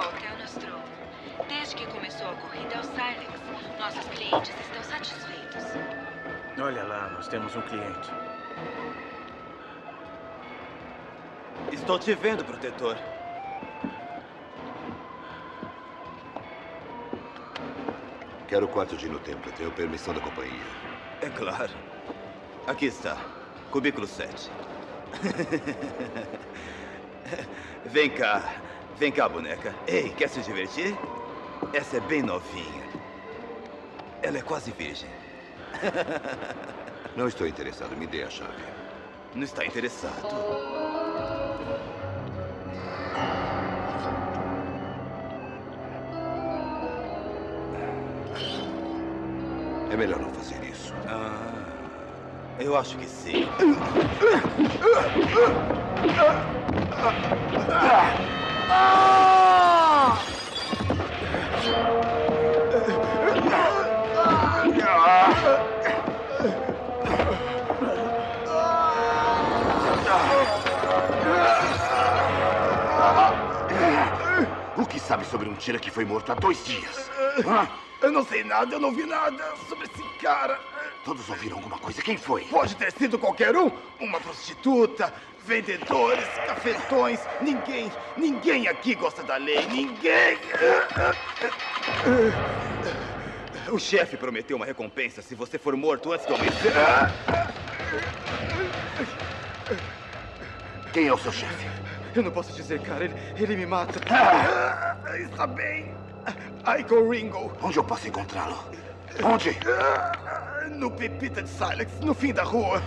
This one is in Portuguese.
volta, é Nostromo. Desde que começou a corrida ao Silex, nossos clientes estão satisfeitos. Olha lá, nós temos um cliente. Estou te vendo, protetor. Quero o quarto de no templo. Tenho permissão da companhia. É claro. Aqui está. Cubículo 7. Vem cá. Vem cá, boneca. Ei, quer se divertir? Essa é bem novinha. Ela é quase virgem. Não estou interessado. Me dê a chave. Não está interessado? É melhor não fazer isso. Ah, eu acho que sim. Sabe sobre um tira que foi morto há dois dias? Hã? Eu não sei nada, eu não vi nada sobre esse cara. Todos ouviram alguma coisa? Quem foi? Pode ter sido qualquer um. Uma prostituta, vendedores, cafetões. Ninguém, ninguém aqui gosta da lei. Ninguém. O chefe prometeu uma recompensa se você for morto antes do amanhecer. Quem é o seu chefe? Eu não posso dizer, cara. Ele, ele me mata. Está bem. Iko Ringo. Onde eu posso encontrá-lo? Onde? No Pepita de Silex, no fim da rua.